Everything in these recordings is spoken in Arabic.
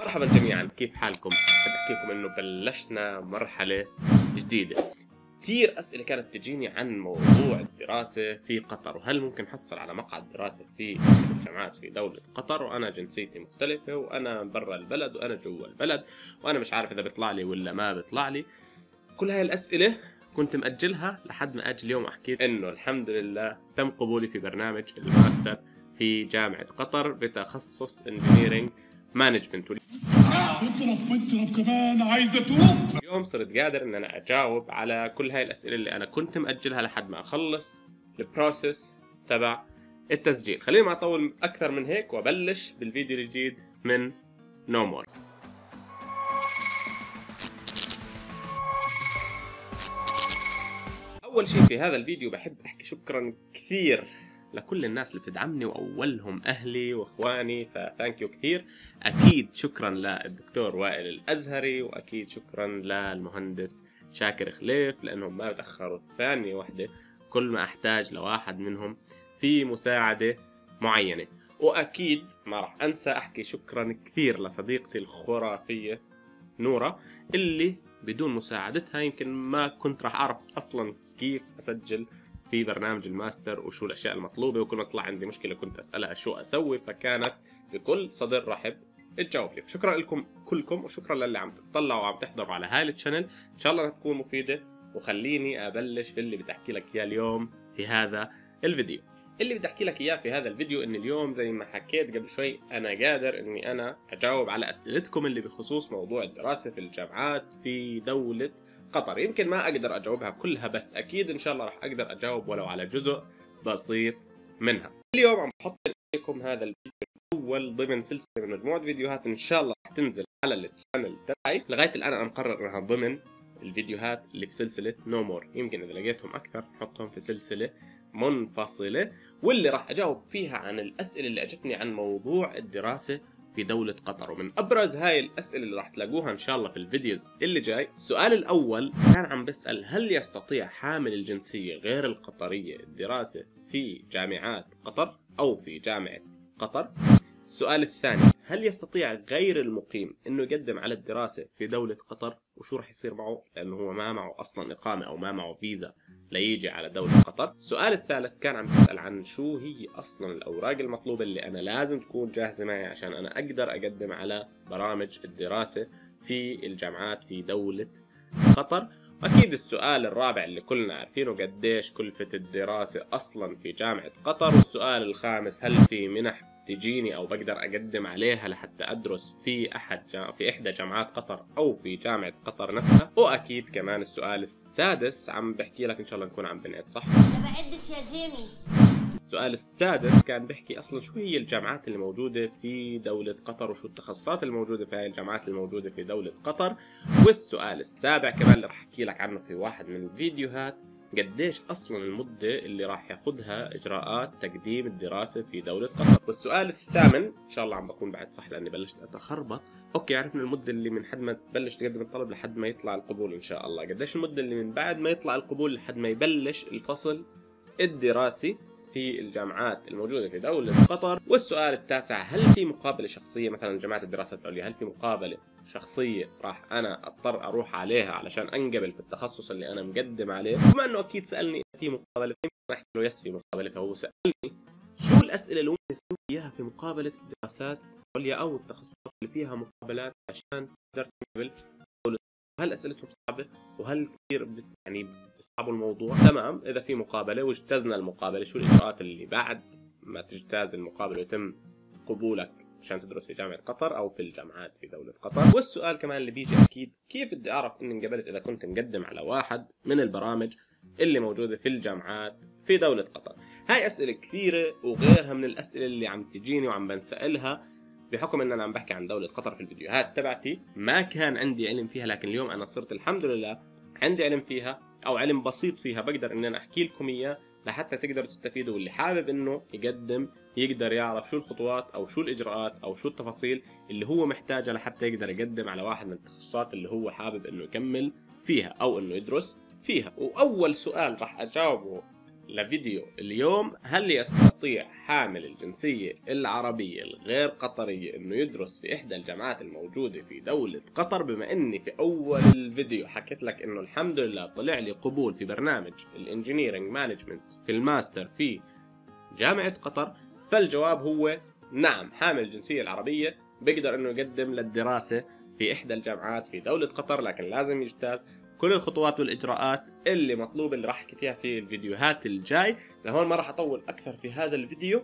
مرحبا جميعا. كيف حالكم؟ بدي أحكي لكم إنه بلشنا مرحلة جديدة. كثير أسئلة كانت تجيني عن موضوع الدراسة في قطر وهل ممكن أحصل على مقعد دراسة في الجامعات في دولة قطر؟ وأنا جنسيتي مختلفة وأنا برا البلد وأنا جوا البلد وأنا مش عارف إذا بيطلع لي ولا ما بيطلع لي. كل هاي الأسئلة كنت مأجلها لحد ما أجي اليوم احكي إنه الحمد لله تم قبولي في برنامج الماستر في جامعة قطر بتخصص engineering management اليوم صرت قادر إن أنا أجاوب على كل هاي الأسئلة اللي أنا كنت مأجلها لحد ما أخلص ال process تبع التسجيل. خليني ما أطول أكثر من هيك وأبلش بالفيديو الجديد من No More أول شيء في هذا الفيديو بحب أحكي شكرا كثير لكل الناس اللي بتدعمني وأولهم أهلي وإخواني فثانك يو كثير. أكيد شكرا للدكتور وائل الأزهري وأكيد شكرا للمهندس شاكر خليف لأنهم ما تأخروا. ثانية واحدة كل ما أحتاج لواحد منهم في مساعدة معينة. وأكيد ما راح أنسى أحكي شكرا كثير لصديقتي الخرافية نوره اللي بدون مساعدتها يمكن ما كنت راح أعرف أصلا كيف أسجل في برنامج الماستر وشو الأشياء المطلوبة وكل ما طلع عندي مشكلة كنت أسألها شو أسوي فكانت بكل صدر رحب تجاوب لي. شكرا لكم كلكم وشكرا للي عم تطلعوا وعم تحضروا على هاي ال channel. إن شاء الله تكون مفيدة وخليني أبلش باللي بدي أحكي لك إياه اليوم في هذا الفيديو. اللي بدي أحكي لك إياه في هذا الفيديو إن اليوم زي ما حكيت قبل شوي أنا قادر إني أنا أجاوب على أسئلتكم اللي بخصوص موضوع الدراسة في الجامعات في دولة قطر. يمكن ما أقدر أجاوبها كلها بس أكيد إن شاء الله راح أقدر أجاوب ولو على جزء بسيط منها. اليوم عم بحط لكم هذا الفيديو الأول ضمن سلسلة من مجموعة فيديوهات إن شاء الله راح تنزل على ال channel تبعي لغاية الآن أنا مقرر إنها ضمن الفيديوهات اللي في سلسلة no no more يمكن إذا لقيتهم أكثر نحطهم في سلسلة منفصلة. واللي راح أجاوب فيها عن الأسئلة اللي أجتني عن موضوع الدراسة في دولة قطر. ومن أبرز هاي الأسئلة اللي راح تلاقوها إن شاء الله في ال videos اللي جاي السؤال الأول كان عم بسأل هل يستطيع حامل الجنسية غير القطرية الدراسة في جامعات قطر أو في جامعة قطر؟ السؤال الثاني هل يستطيع غير المقيم إنه يقدم على الدراسة في دولة قطر؟ وشو راح يصير معه؟ لأنه هو ما معه أصلا إقامة أو ما معه فيزا. ليجي على دولة قطر. السؤال الثالث كان عم يسأل عن شو هي أصلا الأوراق المطلوبة اللي أنا لازم تكون جاهزة معي عشان أنا أقدر أقدم على برامج الدراسة في الجامعات في دولة قطر. واكيد السؤال الرابع اللي كلنا عارفينه قديش كلفة الدراسة أصلا في جامعة قطر. والسؤال الخامس هل في منح تجيني أو بقدر أقدم عليها لحتى أدرس في أحد جام... في إحدى جامعات قطر أو في جامعة قطر نفسها؟ وأكيد كمان السؤال السادس عم بحكي لك إن شاء الله نكون عم بنعد صح؟ ما بعدش يا جيمي. السؤال السادس كان بيحكي أصلا شو هي الجامعات اللي موجودة في دولة قطر وشو التخصصات الموجوده في هاي الجامعات الموجوده في دولة قطر. والسؤال السابع كمان اللي راح أحكي لك عنه في واحد من الفيديوهات قديش أصلا المدة اللي راح ياخذها إجراءات تقديم الدراسة في دولة قطر. والسؤال الثامن إن شاء الله عم بكون بعد صح لأني بلشت أتخربط. Okay عرفنا المدة اللي من حد ما تبلش تقدم الطلب لحد ما يطلع القبول إن شاء الله. قديش المدة اللي من بعد ما يطلع القبول لحد ما يبلش الفصل الدراسي؟ في الجامعات الموجودة في دولة قطر. والسؤال التاسع هل في مقابلة شخصية؟ مثلا جامعة الدراسات العليا هل في مقابلة شخصية راح أنا أضطر أروح عليها علشان أنقبل في التخصص اللي أنا مقدم عليه؟ بما أنه أكيد سألني في مقابلة؟ أحكي له yes في مقابلة فهو سألني. شو الأسئلة اللي ممكن يسألوك إياها في مقابلة الدراسات العليا أو التخصصات اللي فيها مقابلات عشان تقدر تنقبل هل اسئلتهم صعبة؟ وهل كثير يعني بيصعبوا الموضوع؟ تمام إذا في مقابلة واجتزنا المقابلة. شو الإجراءات اللي بعد ما تجتاز المقابلة ويتم قبولك عشان تدرس في جامعة قطر أو في الجامعات في دولة قطر؟ والسؤال كمان اللي بيجي أكيد كيف بدي أعرف إني انقبلت إذا كنت مقدم على واحد من البرامج اللي موجودة في الجامعات في دولة قطر؟ هاي أسئلة كثيرة وغيرها من الأسئلة اللي عم تجيني وعم بنسألها. بحكم إن أنا عم بحكي عن دولة قطر في الفيديوهات تبعتي ما كان عندي علم فيها لكن اليوم أنا صرت الحمد لله عندي علم فيها أو علم بسيط فيها بقدر ان أنا أحكي لكم إياه لحتى تقدروا تستفيدوا. واللي حابب إنه يقدم يقدر يعرف شو الخطوات أو شو الإجراءات أو شو التفاصيل اللي هو محتاجها لحتى يقدر يقدم على واحد من التخصصات اللي هو حابب إنه يكمل فيها أو إنه يدرس فيها. وأول سؤال راح أجاوبه لفيديو اليوم هل يستطيع حامل الجنسية العربية الغير قطرية إنه يدرس في إحدى الجامعات الموجودة في دولة قطر؟ بما إني في أول الفيديو حكيت لك إنه الحمد لله طلع لي قبول في برنامج ال engineering management في الماستر في جامعة قطر فالجواب هو نعم حامل الجنسية العربية بيقدر إنه يقدم للدراسة في إحدى الجامعات في دولة قطر لكن لازم يجتاز كل الخطوات والإجراءات اللي مطلوب اللي راح أحكي فيها في الفيديوهات الجاي. لهون ما راح أطول أكثر في هذا الفيديو.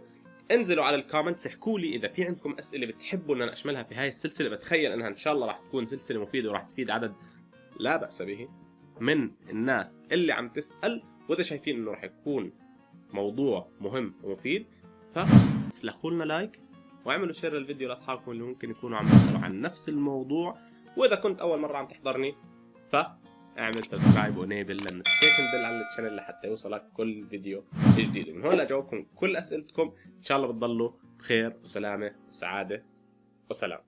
انزلوا على ال comments احكوا لي إذا في عندكم أسئلة بتحبوا إن أنا أشملها في هاي السلسلة. بتخيل إنها إن شاء الله راح تكون سلسلة مفيدة وراح تفيد عدد لا بأس به من الناس اللي عم تسأل. وإذا شايفين إنه راح يكون موضوع مهم ومفيد فاسلخوا لنا like واعملوا share للفيديو لأصحابكم اللي ممكن يكونوا عم يسألوا عن نفس الموضوع. وإذا كنت أول مرة عم تحضرني ف اعمل subscribe و enable لل notification bell على ال channel لحتى يوصلك كل فيديو جديد. من هون اجاوبكم كل أسئلتكم. إن شاء الله بتضلوا بخير وسلامة وسعادة وسلام.